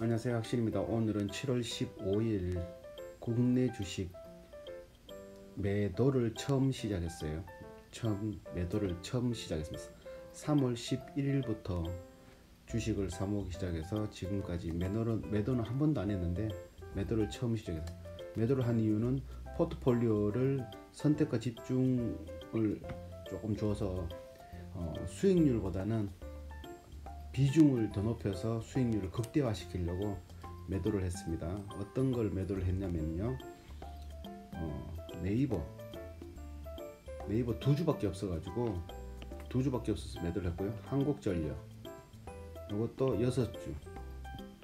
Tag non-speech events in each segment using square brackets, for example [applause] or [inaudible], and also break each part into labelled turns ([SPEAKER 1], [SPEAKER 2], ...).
[SPEAKER 1] 안녕하세요. 학신입니다. 오늘은 7월 15일 국내 주식 매도를 처음 시작했어요. 처음 매도를 처음 시작했습니다. 3월 11일부터 주식을 사모기 시작해서 지금까지 매도는, 매도는 한 번도 안 했는데 매도를 처음 시작했어요. 매도를 한 이유는 포트폴리오를 선택과 집중을 조금 줘서 어, 수익률보다는 비중을 더 높여서 수익률을 극대화시키려고 매도를 했습니다. 어떤 걸 매도를 했냐면요. 어, 네이버 네이버 두 주밖에 없어가지고 두 주밖에 없어서 매도를 했고요. 한국전력 이것도 여섯 주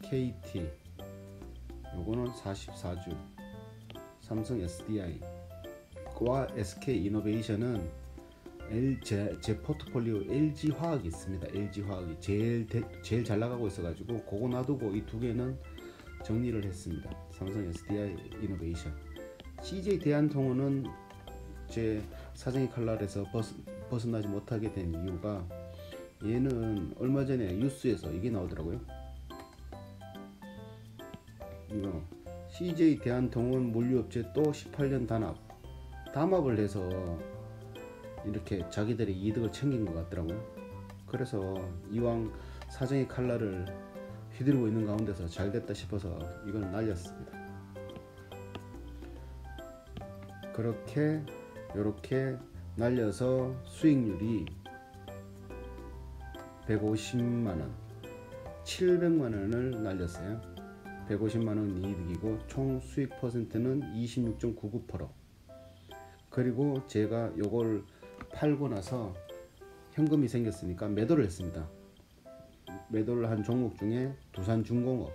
[SPEAKER 1] KT 요거는 44주 삼성 SDI 과 SK 이노베이션은 제, 제 포트폴리오 LG 화학이 있습니다. LG 화학이 제일 대, 제일 잘 나가고 있어가지고 그거 놔두고 이 두 개는 정리를 했습니다. 삼성 SDI 이노베이션, CJ 대한통운은 제 사정이 칼날에서 벗, 벗어나지 못하게 된 이유가 얘는 얼마 전에 뉴스에서 이게 나오더라고요. 이거 CJ 대한통운 물류업체 또 18년 단합 담합을 해서 이렇게 자기들의 이득을 챙긴 것 같더라고요. 그래서 이왕 사정의 칼날을 휘두르고 있는 가운데서 잘 됐다 싶어서 이걸 날렸습니다. 그렇게 이렇게 날려서 수익률이 150만원 700만원을 날렸어요 150만원 이득이고 총 수익 퍼센트는 26.99% 그리고 제가 요걸 팔고 나서 현금이 생겼으니까 매도를 했습니다. 매도를 한 종목 중에 두산중공업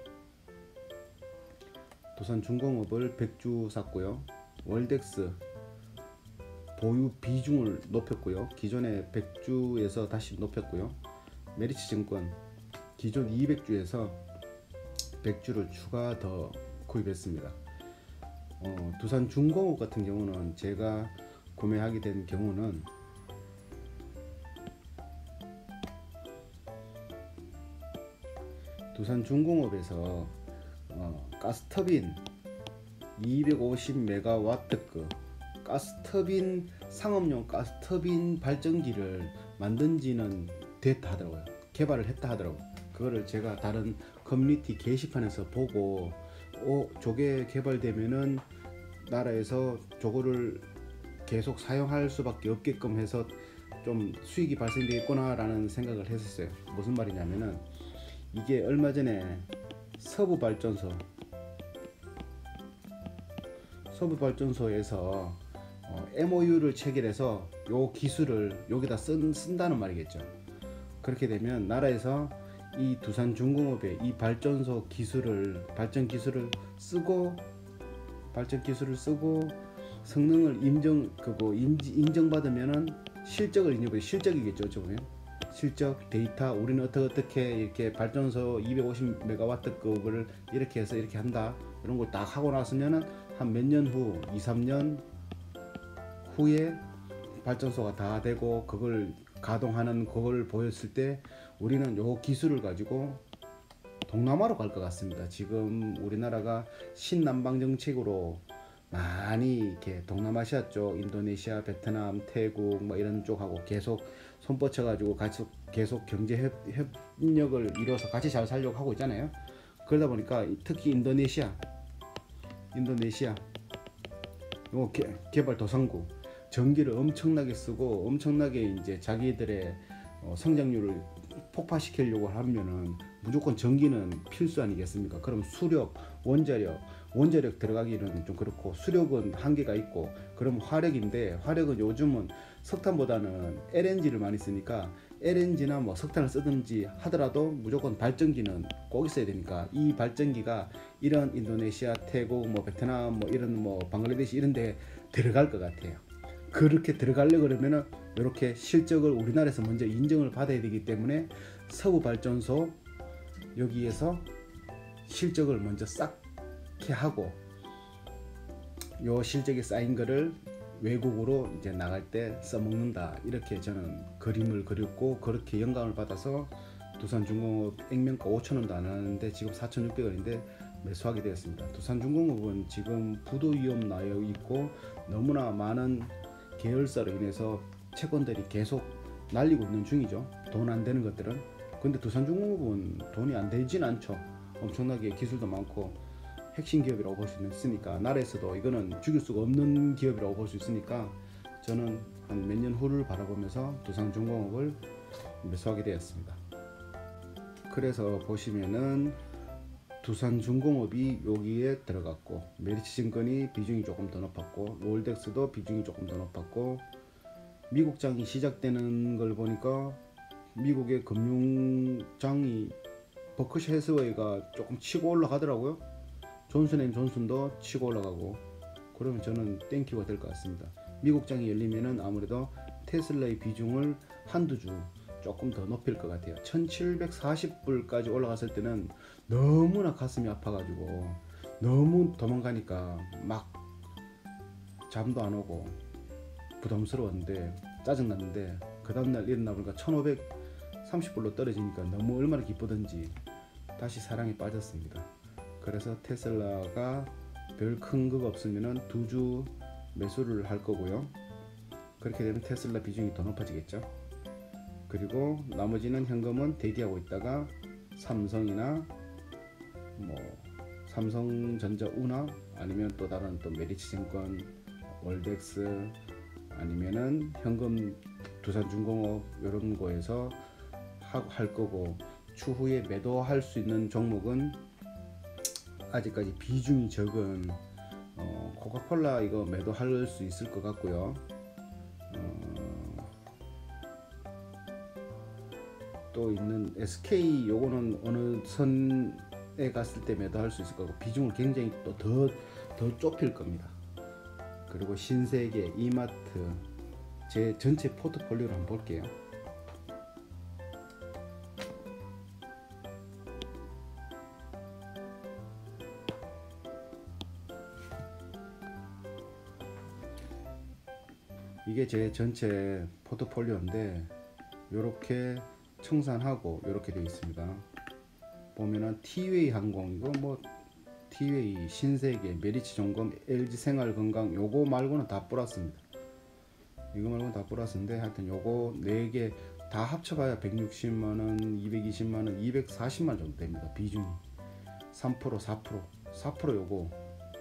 [SPEAKER 1] 두산중공업을 100주 샀고요. 월덱스 보유 비중을 높였고요. 기존에 100주에서 다시 높였고요. 메리츠증권 기존 200주에서 100주를 추가 더 구입했습니다. 어, 두산중공업 같은 경우는 제가 구매하게 된 경우는 두산 중공업에서 어, 가스터빈 250메가와트급 가스터빈 상업용 가스터빈 발전기를 만든 지는 됐다 하더라고요. 개발을 했다 하더라고요. 그거를 제가 다른 커뮤니티 게시판에서 보고 어, 저게 개발되면은 나라에서 저거를 계속 사용할 수밖에 없게끔 해서 좀 수익이 발생되겠구나 라는 생각을 했었어요. 무슨 말이냐면은 이게 얼마 전에 서부 발전소 서부 발전소에서 어, MOU를 체결해서 요 기술을 여기다 쓴, 쓴다는 말이겠죠. 그렇게 되면 나라에서 이 두산 중공업의 이 발전소 기술을 발전 기술을 쓰고 발전 기술을 쓰고 성능을 인정 그거 인정 받으면은 실적을 인정받 실적이겠죠, 저거는. 실적 데이터 우리는 어떻게 어떻게 이렇게 발전소 250메가와트급을 이렇게 해서 이렇게 한다 이런 걸 딱 하고 나서면은 한 몇 년 후 2, 3년 후에 발전소가 다 되고 그걸 가동하는 그걸 보였을 때 우리는 요 기술을 가지고 동남아로 갈 것 같습니다. 지금 우리나라가 신남방 정책으로 많이 이렇게 동남아시아 쪽, 인도네시아, 베트남, 태국 뭐 이런 쪽하고 계속 손 뻗쳐 가지고 같이 계속 경제 협, 협력을 이뤄서 같이 잘 살려고 하고 있잖아요. 그러다 보니까 특히 인도네시아, 인도네시아 요 개, 개발 도상국 전기를 엄청나게 쓰고 엄청나게 이제 자기들의 어, 성장률을 폭파시키려고 하면은 무조건 전기는 필수 아니겠습니까? 그럼 수력, 원자력, 원자력 들어가기는 좀 그렇고 수력은 한계가 있고 그럼 화력인데 화력은 요즘은 석탄보다는 LNG를 많이 쓰니까 LNG나 뭐 석탄을 쓰든지 하더라도 무조건 발전기는 꼭 있어야 되니까 이 발전기가 이런 인도네시아, 태국, 뭐 베트남, 뭐 이런 뭐 방글라데시 이런 데 들어갈 것 같아요. 그렇게 들어가려 그러면은 이렇게 실적을 우리나라에서 먼저 인정을 받아야 되기 때문에 서부 발전소 여기에서 실적을 먼저 쌓게 하고 요 실적이 쌓인 거를 외국으로 이제 나갈 때 써먹는다 이렇게 저는 그림을 그렸고 그렇게 영감을 받아서 두산중공업 액면가 5천원도 안 하는데 지금 4,600원인데 매수하게 되었습니다. 두산중공업은 지금 부도 위험 나여 있고 너무나 많은 계열사로 인해서 채권들이 계속 날리고 있는 중이죠. 돈 안 되는 것들은. 근데 두산중공업은 돈이 안 되진 않죠. 엄청나게 기술도 많고 핵심 기업이라고 볼 수 있으니까 나라에서도 이거는 죽일 수가 없는 기업이라고 볼 수 있으니까 저는 한 몇 년 후를 바라보면서 두산중공업을 매수하게 되었습니다. 그래서 보시면은 두산중공업이 여기에 들어갔고 메리츠증권이 비중이 조금 더 높았고 롤덱스도 비중이 조금 더 높았고 미국장이 시작되는 걸 보니까 미국의 금융장이 버크셔 해스웨이가 조금 치고 올라가더라고요. 존슨앤 존슨도 치고 올라가고 그러면 저는 땡큐가 될 것 같습니다. 미국장이 열리면은 아무래도 테슬라의 비중을 한두 주 조금 더 높일 것 같아요. 1740불까지 올라갔을 때는 너무나 가슴이 아파가지고 너무 도망가니까 막 잠도 안 오고 부담스러웠는데 짜증났는데 그 다음날 일어나 보니까 1530불로 떨어지니까 너무 얼마나 기쁘던지 다시 사랑에 빠졌습니다. 그래서 테슬라가 별큰거 없으면은 두주 매수를 할 거고요. 그렇게 되면 테슬라 비중이 더 높아지겠죠. 그리고 나머지는 현금은 대기하고 있다가 삼성이나 뭐 삼성전자 우나 아니면 또 다른 또 메리츠증권 월덱스 아니면은 현금 두산중공업 이런 거에서 하, 할 거고 추후에 매도할 수 있는 종목은 아직까지 비중이 적은 어, 코카콜라 이거 매도할 수 있을 것 같고요. 어, 또 있는 SK 요거는 어느 선에 갔을 때 매도할 수 있을 거고 비중을 굉장히 또 더 더 좁힐 겁니다. 그리고 신세계, 이마트 제 전체 포트폴리오를 한번 볼게요. 이게 제 전체 포트폴리오인데 이렇게 청산하고 이렇게 되어 있습니다. 보면은 티웨이 항공 이거 뭐 티웨이 신세계 메리츠 점검 LG 생활건강 요거 말고는 다 플러스입니다. 이거 말고는 다 플러스인데 하여튼 요거 4개 다 합쳐봐야 160만원 220만원 240만원 정도 됩니다 비중이 3% 4% 4% 요거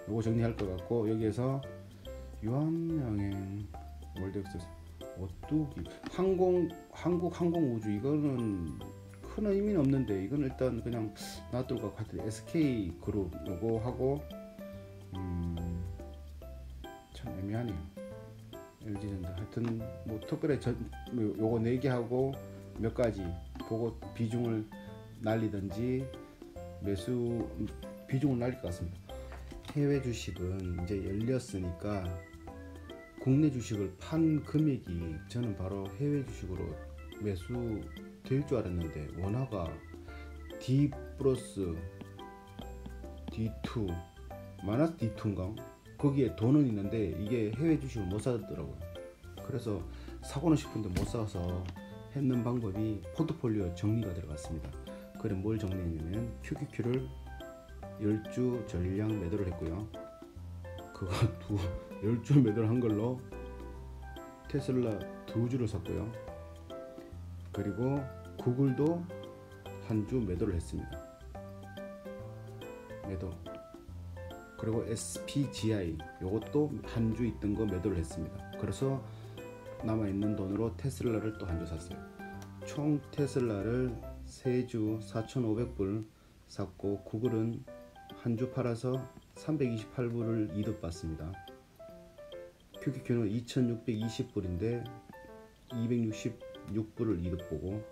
[SPEAKER 1] 요거 정리할 것 같고 여기에서 유한양행 월덱스 오뚜기. 항공 한국 항공우주 이거는 큰 의미는 없는데 이건 일단 그냥 놔둘 것 같아요. SK 그룹 요거 하고 음, 참 애매하네요. LG전자 하여튼 뭐 특별히 저, 뭐 요거 네개 하고 몇 가지 보고 비중을 날리든지 매수 비중을 날릴 것 같습니다. 해외 주식은 이제 열렸으니까 국내 주식을 판 금액이 저는 바로 해외 주식으로 매수 될 줄 알았는데 원화가 D 플러스 D2 마이너스 D2인가? 거기에 돈은 있는데 이게 해외 주식을 못 사더라고요. 그래서 사고는 싶은데 못 사서 했는 방법이 포트폴리오 정리가 들어갔습니다. 그래 뭘 정리했냐면 QQQ를 10주 전량 매도를 했고요. 그거 두 10주 매도를 한 걸로 테슬라 두 주를 샀고요. 그리고 구글도 한 주 매도를 했습니다. 매도. 그리고 SPGI 요것도 한 주 있던 거 매도를 했습니다. 그래서 남아 있는 돈으로 테슬라를 또 한 주 샀어요. 총 테슬라를 세주 4,500불 샀고 구글은 한 주 팔아서 328불을 이득 받습니다. QQQ는 2,620불인데 266불을 이득 보고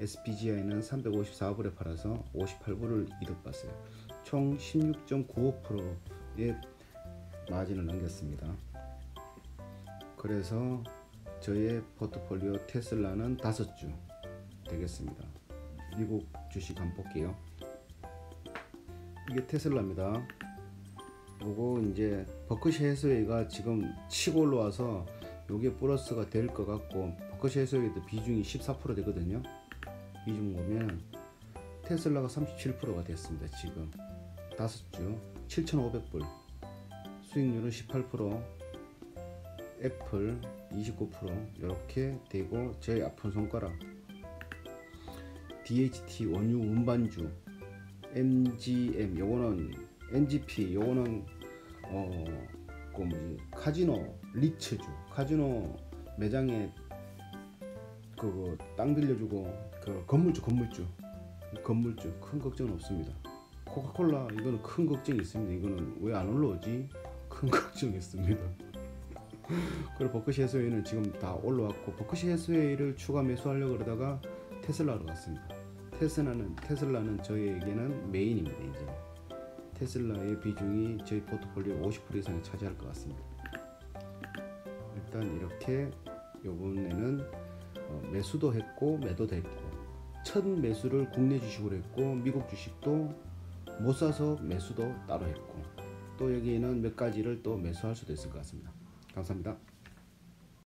[SPEAKER 1] SPGI는 354불에 팔아서 58불을 이득 봤어요. 총 16.95%의 마진을 남겼습니다. 그래서 저의 포트폴리오 테슬라는 다섯 주 되겠습니다. 미국 주식 한번 볼게요. 이게 테슬라입니다. 요거 이제 버크셔 해서웨이가 지금 치고 올라와서 요게 플러스가 될 것 같고 버크셔 해서웨이도 비중이 14% 되거든요. 비중 보면 테슬라가 37%가 됐습니다. 지금 다섯 주 7,500불 수익률은 18% 애플 29% 이렇게 되고 제일 아픈 손가락 DHT 원유 운반주 MGM 요거는 NGP 요거는 어 그 뭐지 카지노 리츠주 카지노 매장에 그거 땅 빌려주고 그 건물주 건물주 건물주 큰 걱정은 없습니다. 코카콜라 이거는 큰 걱정이 있습니다. 이거는 왜 안 올라오지? 큰 [laughs] 걱정이 있습니다. [laughs] 그리고 버크시 해스웨이는 지금 다 올라왔고 버크시 해스웨이를 추가 매수하려고 그러다가 테슬라로 갔습니다. 테슬라는 테슬라는 저희에게는 메인입니다. 이제 테슬라의 비중이 저희 포트폴리오 50% 이상을 차지할 것 같습니다. 일단 이렇게 요번에는 어, 매수도 했고 매도도 했고 첫 매수를 국내 주식으로 했고 미국 주식도 못 사서 매수도 따로 했고 또 여기에는 몇 가지를 또 매수할 수도 있을 것 같습니다. 감사합니다.